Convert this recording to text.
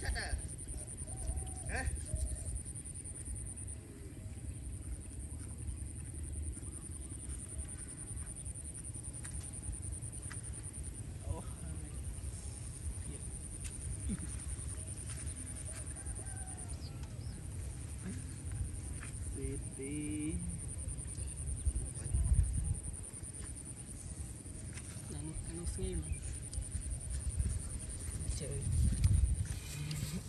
kata. Eh? Oh. City. Ano, ano ngayon?